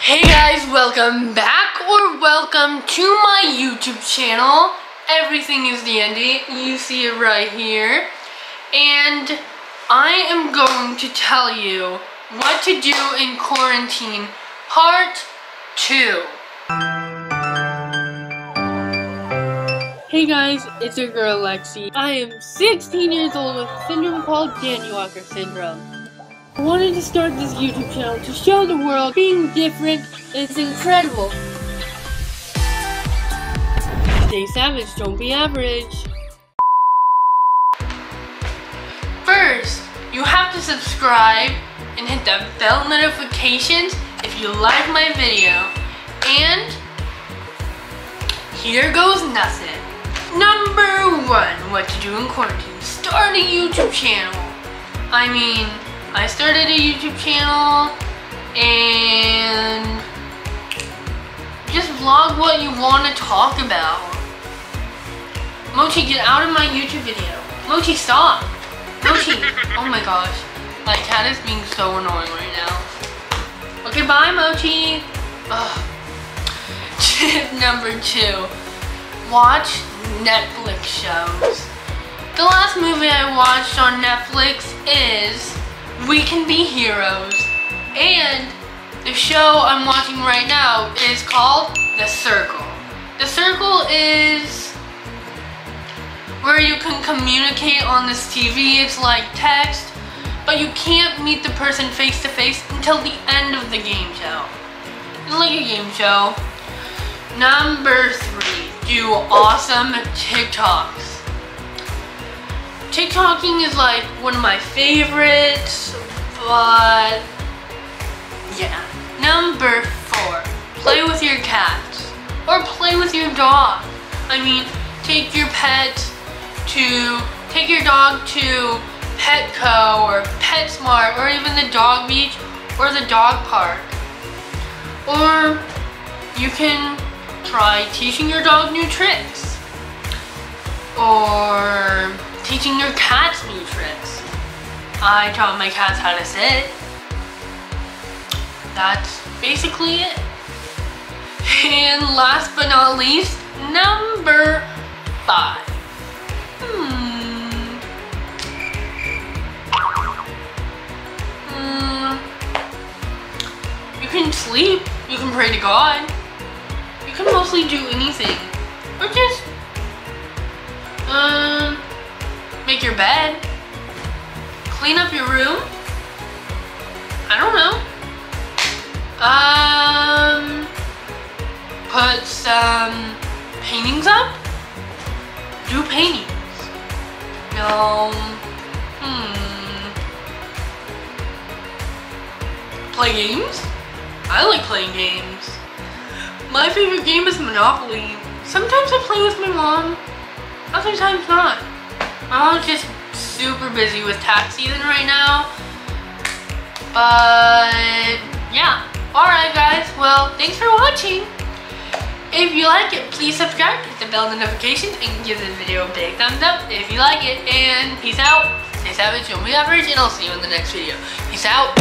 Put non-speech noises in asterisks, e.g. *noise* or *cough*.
Hey guys, welcome back or welcome to my YouTube channel. Everything is Dandy. You see it right here. And I am going to tell you what to do in quarantine part 2. Hey guys, it's your girl Lexi. I am 16 years old with a syndrome called Dandy Walker syndrome. I wanted to start this YouTube channel to show the world being different is incredible. Stay savage, don't be average. First, you have to subscribe and hit the bell notifications if you like my video. And here goes nothing. Number one, what to do in quarantine. Start a YouTube channel. I mean, I started a YouTube channel and just vlog what you want to talk about. Mochi, get out of my YouTube video. Mochi, stop. Mochi, oh my gosh. My cat is being so annoying right now. Okay, bye, Mochi. Ugh. Tip *laughs* number two, watch Netflix shows. The last movie I watched on Netflix is we Can Be Heroes. And the show I'm watching right now is called The Circle. The Circle is where you can communicate on this TV. It's like text, but you can't meet the person face to face until the end of the game show. It's like a game show. Number three, do awesome TikToks. TikToking is like one of my favorites, but yeah. Number four, play with your cats or play with your dog. I mean, take your pet to, take your dog to Petco or PetSmart or even the dog beach or the dog park. Or you can try teaching your dog new tricks. Or teaching your cats new tricks. I taught my cats how to sit. That's basically it. And last but not least, number five. Hmm. Hmm. You can sleep. You can pray to God. You can mostly do anything. Or just, Make your bed. Clean up your room. I don't know. Um, put some paintings up. Do paintings. No. Hmm. Play games? I like playing games. My favorite game is Monopoly. Sometimes I play with my mom, other times not. Mom's just super busy with tax season right now. But yeah. Alright guys, well thanks for watching. If you like it, please subscribe, hit the bell notifications, and give this video a big thumbs up if you like it. And peace out, stay savage, don't be average, and I'll see you in the next video. Peace out.